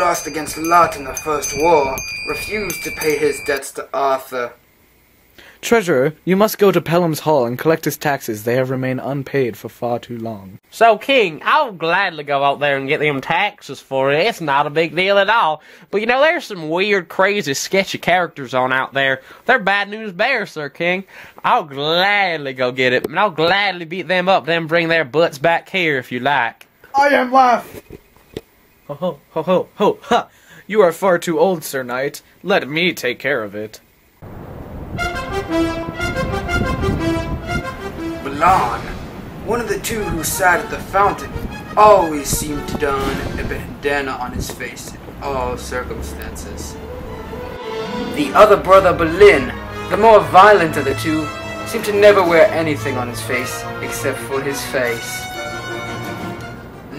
lost against Lot in the First War, refused to pay his debts to Arthur. Treasurer, you must go to Pellam's Hall and collect his taxes. They have remained unpaid for far too long. So, King, I'll gladly go out there and get them taxes for you. It's not a big deal at all. But you know, there's some weird, crazy, sketchy characters on out there. They're bad news bears, Sir King. I'll gladly go get it, and I'll gladly beat them up, then bring their butts back here if you like. I am laugh. Ho ho ho ho ho ha! You are far too old, Sir Knight. Let me take care of it. Balan, one of the two who sat at the fountain, always seemed to don a bandana on his face in all circumstances. The other brother, Balin, the more violent of the two, seemed to never wear anything on his face except for his face.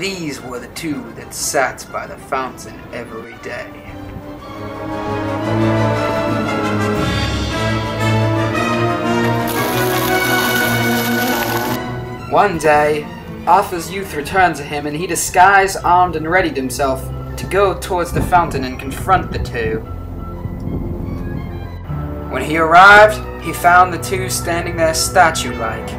These were the two that sat by the fountain every day. One day, Arthur's youth returned to him, and he disguised, armed, and readied himself to go towards the fountain and confront the two. When he arrived, he found the two standing there statue-like.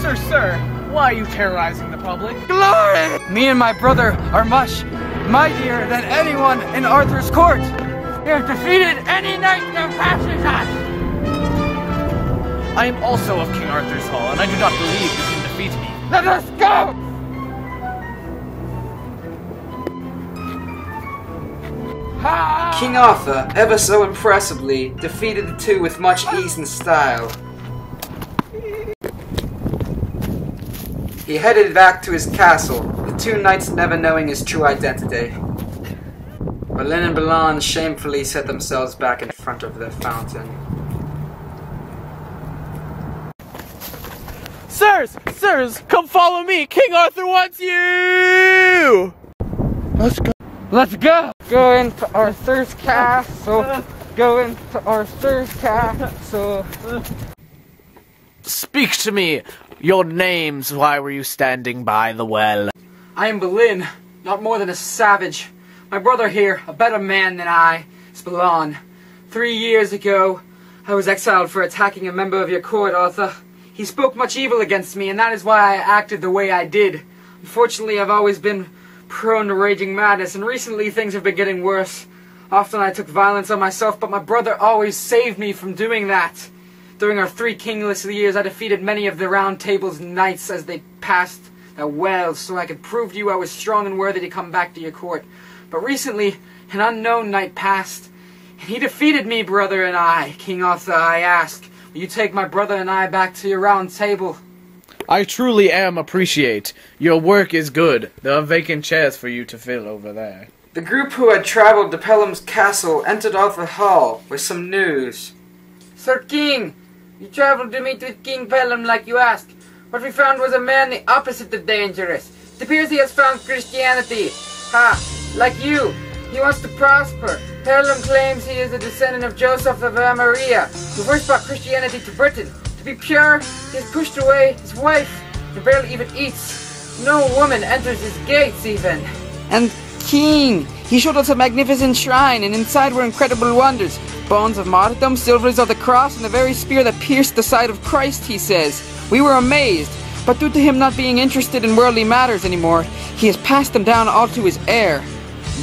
Sir, sir, why are you terrorizing the public? Glory! Me and my brother are much mightier than anyone in Arthur's court. We have defeated any knight that passes us. I am also of King Arthur's Hall, and I do not believe you can defeat me. Let us go! King Arthur, ever so impressively, defeated the two with much ease and style. He headed back to his castle, the two knights never knowing his true identity. Balin and Balan shamefully set themselves back in front of the fountain. Sirs, sirs, come follow me. King Arthur wants you. Let's go. Let's go. Go into Arthur's castle. Go into Arthur's castle. Speak to me. Your names. Why were you standing by the well? I am Balin, not more than a savage. My brother here, a better man than I, is Balan. Three years ago, I was exiled for attacking a member of your court, Arthur. He spoke much evil against me, and that is why I acted the way I did. Unfortunately, I've always been prone to raging madness, and recently things have been getting worse. Often I took violence on myself, but my brother always saved me from doing that. During our three kingless years, I defeated many of the Round Table's knights as they passed their wells, so I could prove to you I was strong and worthy to come back to your court. But recently, an unknown knight passed, and he defeated me, brother and I. King Arthur, I ask, will you take my brother and I back to your round table? I truly am appreciate. Your work is good. There are vacant chairs for you to fill over there. The group who had traveled to Pellam's castle entered Arthur Hall with some news. Sir King, you traveled to meet with King Pellam like you asked. What we found was a man the opposite of dangerous. It appears he has found Christianity. Ha! Like you, he wants to prosper. Pellam claims he is a descendant of Joseph of Arimathea, who first brought Christianity to Britain. To be pure, he has pushed away his wife and barely even eats. No woman enters his gates even. And King, he showed us a magnificent shrine, and inside were incredible wonders. Bones of martyrdom, silvers of the cross, and the very spear that pierced the side of Christ, he says. We were amazed, but due to him not being interested in worldly matters anymore, he has passed them down all to his heir,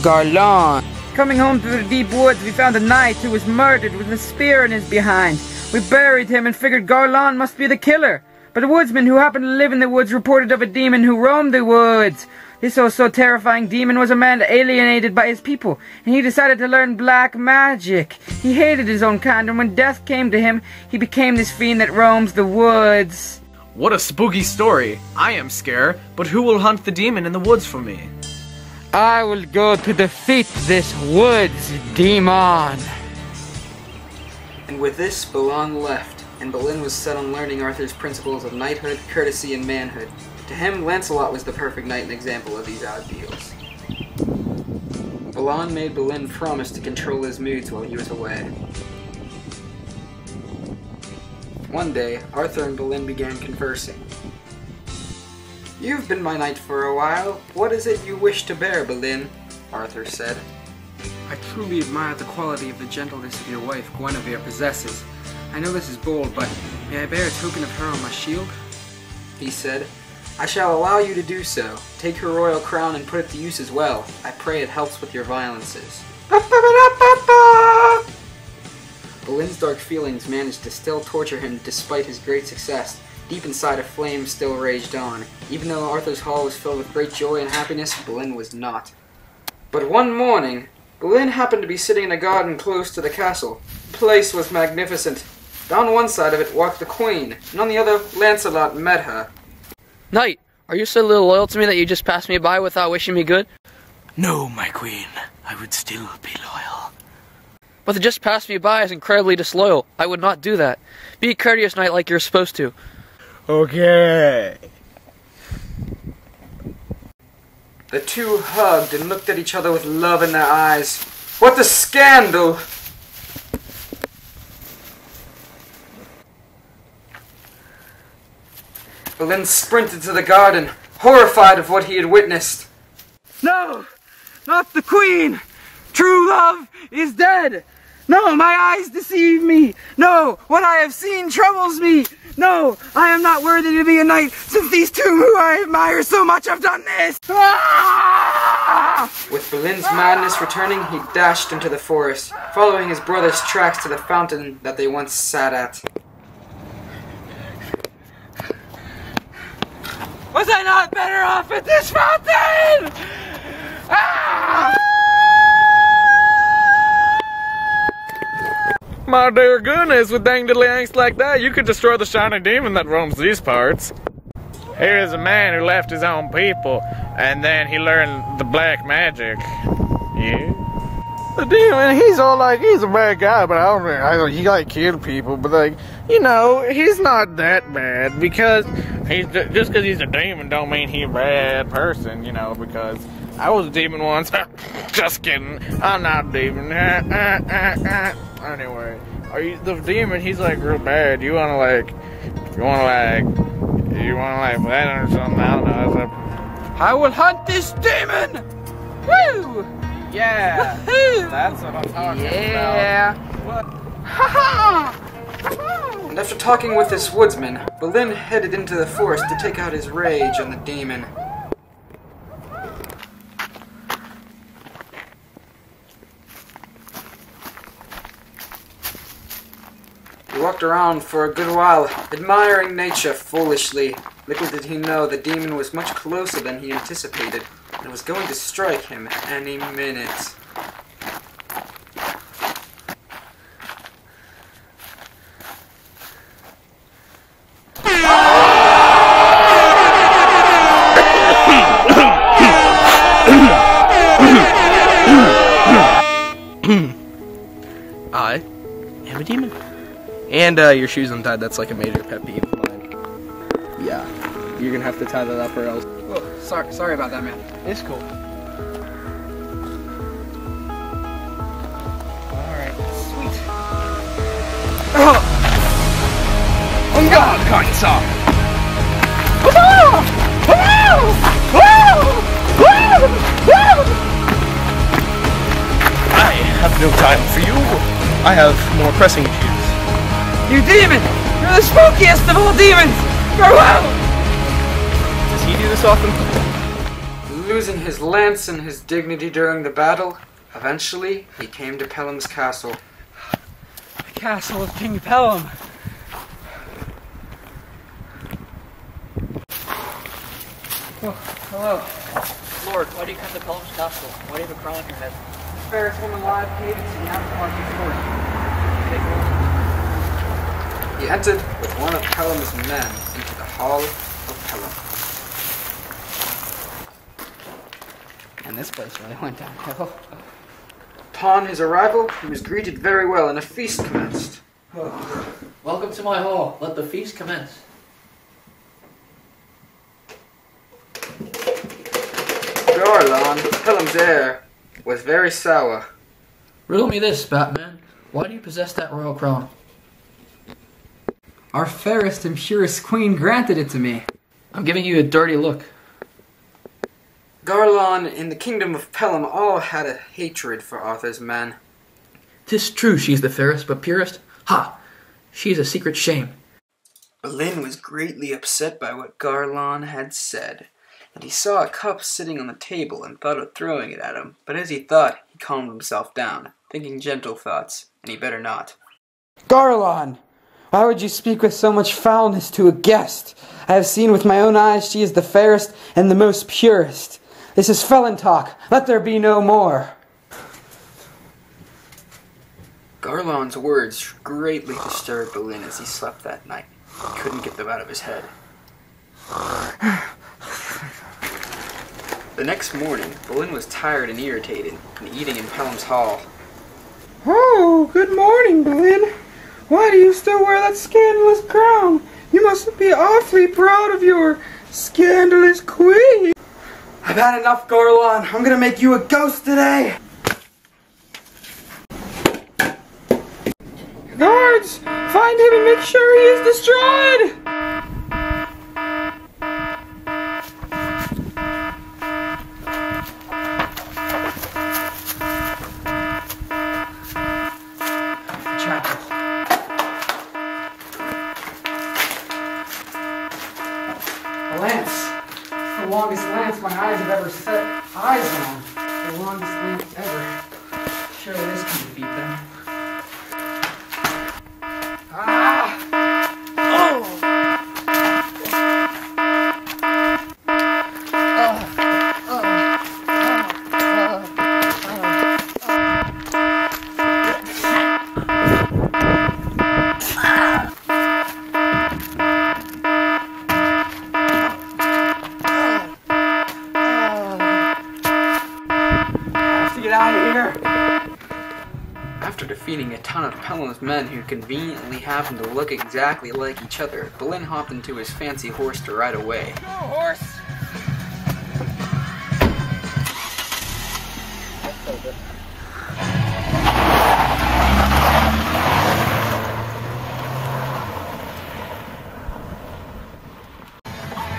Garlon. Coming home through the deep woods, we found a knight who was murdered with a spear in his behind. We buried him and figured Garlon must be the killer. But a woodsman who happened to live in the woods reported of a demon who roamed the woods. This oh so terrifying demon was a man alienated by his people, and he decided to learn black magic. He hated his own kind, and when death came to him, he became this fiend that roams the woods. What a spooky story. I am scared, but who will hunt the demon in the woods for me? I will go to defeat this woods demon. And with this, Balan left, and Balin was set on learning Arthur's principles of knighthood, courtesy, and manhood. To him, Lancelot was the perfect knight and example of these ideals. Balan made Balin promise to control his moods while he was away. One day, Arthur and Balin began conversing. You've been my knight for a while. What is it you wish to bear, Balin? Arthur said. I truly admire the quality of the gentleness of your wife, Guinevere, possesses. I know this is bold, but may I bear a token of her on my shield? He said, I shall allow you to do so. Take her royal crown and put it to use as well. I pray it helps with your violences. Balin's dark feelings managed to still torture him despite his great success. Deep inside, a flame still raged on. Even though Arthur's hall was filled with great joy and happiness, Balin was not. But one morning, Balin happened to be sitting in a garden close to the castle. The place was magnificent. Down one side of it walked the queen, and on the other, Lancelot met her. Knight, are you so little loyal to me that you just passed me by without wishing me good? No, my queen. I would still be loyal. But to just pass me by is incredibly disloyal. I would not do that. Be courteous knight like you're supposed to. Okay. The two hugged and looked at each other with love in their eyes. What a scandal! Balin sprinted to the garden, horrified of what he had witnessed. No! Not the queen! True love is dead! No, my eyes deceive me! No, what I have seen troubles me! No, I am not worthy to be a knight since these two who I admire so much have done this! Ah! With Balin's madness returning, he dashed into the forest, following his brother's tracks to the fountain that they once sat at. Was I not better off at this fountain? Ah! My dear goodness, with dang diddly angst like that, you could destroy the shining demon that roams these parts. Here is a man who left his own people, and then he learned the black magic. Yeah. The demon, he's all like, he's a bad guy, but I don't, I don't, he like killed people, but like, you know, he's not that bad because he's just because he's a demon don't mean he's a bad person, you know, because I was a demon once. just kidding. I'm not a demon. anyway, are you the demon? He's like real bad. You wanna like, you wanna like, you wanna like that or something? I don't know. It's a, I will hunt this demon! Woo! Yeah, that's what I'm talking about. Yeah! And after talking with this woodsman, Balin headed into the forest to take out his rage on the demon. He walked around for a good while, admiring nature foolishly. Little did he know the demon was much closer than he anticipated, and was going to strike him any minute. I am a demon. And uh, your shoes untied, that's like a major pet peeve mine. Yeah. You're gonna have to tie that up or else. Oh, sorry, sorry about that, man. It's cool. Alright, sweet. Oh, oh God, Kaiser! I have no time for you. I have more pressing issues. You demon! You're the spookiest of all demons! Farewell! Does he often? Losing his lance and his dignity during the battle, eventually he came to Pellam's castle. The castle of King Pellam. Oh, hello. Lord, why do you come to Pellam's Castle? Why do you have a crown on your head? Fairest woman alive, Cadence, and you have to mark your He entered with one of Pellam's men into the hall of Pellam. And this place really went downhill. Oh. Upon his arrival, he was greeted very well, and a feast commenced. Welcome to my hall. Let the feast commence. Garlon, Pellam's heir, was very sour. Riddle me this, Batman. Why do you possess that royal crown? Our fairest and purest queen granted it to me. I'm giving you a dirty look. Garlon in the kingdom of Pellam all had a hatred for Arthur's men. Tis true she is the fairest but purest. Ha! She is a secret shame. Balin was greatly upset by what Garlon had said, and he saw a cup sitting on the table and thought of throwing it at him. But as he thought, he calmed himself down, thinking gentle thoughts, and he better not. Garlon! Why would you speak with so much foulness to a guest? I have seen with my own eyes she is the fairest and the most purest. This is felon talk. Let there be no more. Garlon's words greatly disturbed Balin as he slept that night. He couldn't get them out of his head. The next morning, Balin was tired and irritated, and eating in Pellam's hall. Oh, good morning, Balin. Why do you still wear that scandalous crown? You must be awfully proud of your scandalous queen. I've had enough, Garlon. I'm gonna make you a ghost today. Guards, find him and make sure he is destroyed. A ton of Pellam's men who conveniently happened to look exactly like each other, Balin hopped into his fancy horse to ride away. Horse!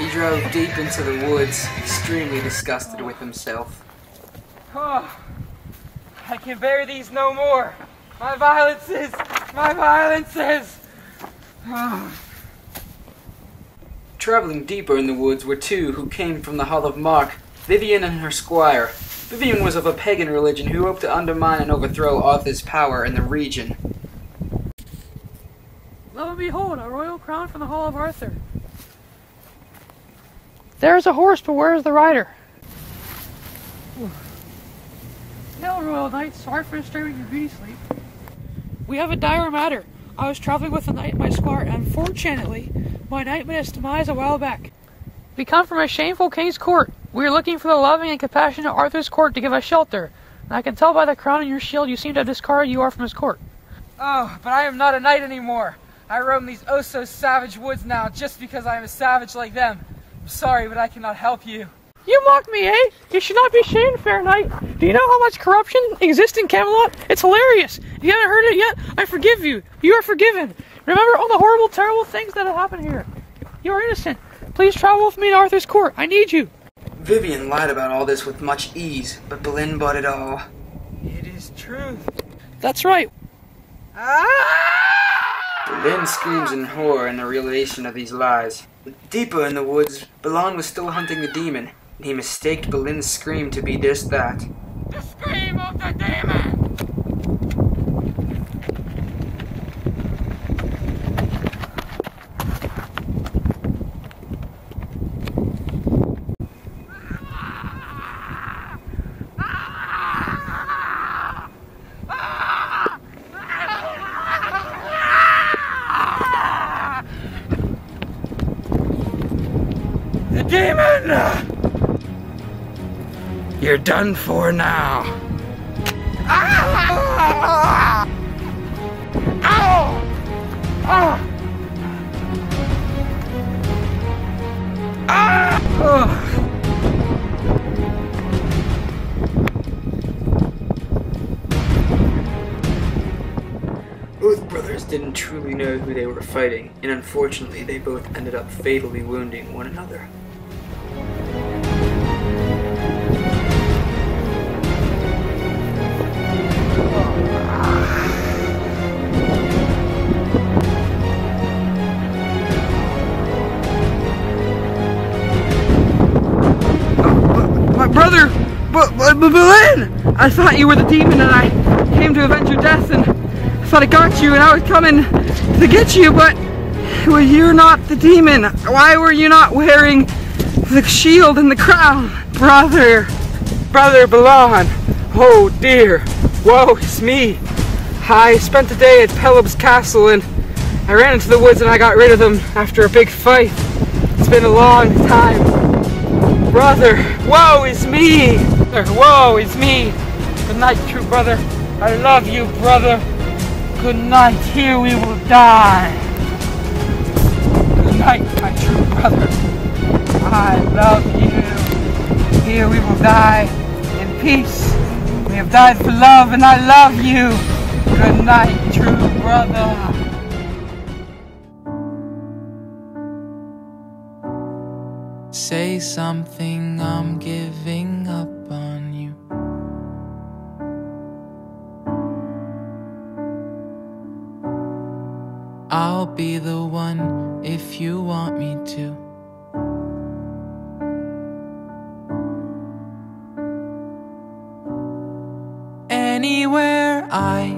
He drove deep into the woods, extremely disgusted with himself. Oh, I can bear these no more. My violences, my violences. Traveling deeper in the woods were two who came from the Hall of Mark, Vivian and her squire. Vivian was of a pagan religion who hoped to undermine and overthrow Arthur's power in the region. Lo and behold, a royal crown from the Hall of Arthur. There is a horse, but where is the rider? Hail, royal knight. Sorry for disturbing your beauty sleep. We have a dire matter. I was traveling with a knight, my squire, and unfortunately, my his demise a while back. We come from a shameful king's court. We are looking for the loving and compassionate Arthur's court to give us shelter. And I can tell by the crown on your shield you seem to have discarded you are from his court. Oh, but I am not a knight anymore. I roam these oh so savage woods now just because I am a savage like them. I'm sorry, but I cannot help you. You mock me, eh? You should not be ashamed, fair knight. Do you know how much corruption exists in Camelot? It's hilarious. If you haven't heard it yet, I forgive you. You are forgiven. Remember all the horrible, terrible things that have happened here. You are innocent. Please travel with me to Arthur's court. I need you. Vivian lied about all this with much ease, but Balin bought it all. It is truth. That's right. Ah! Balin screams in horror in the realization of these lies. Deeper in the woods, Balin was still hunting the demon, and he mistaked Balin's scream to be just that. The scream of the demon! The demon! You're done for now. Both brothers didn't truly know who they were fighting, and unfortunately, they both ended up fatally wounding one another. Balin! I thought you were the demon and I came to avenge your death and I thought I got you and I was coming to get you, but well, you're not the demon. Why were you not wearing the shield and the crown? Brother, brother Balan. Oh dear, woe is me. I spent the day at Pellam's castle and I ran into the woods and I got rid of them after a big fight. It's been a long time. Brother, woe is me. Woe it's me. Good night, true brother. I love you, brother. Good night. Here we will die. Good night, my true brother. I love you. Here we will die in peace. We have died for love and I love you. Good night, true brother. Say something, I'm giving up I'll be the one if you want me to. Anywhere I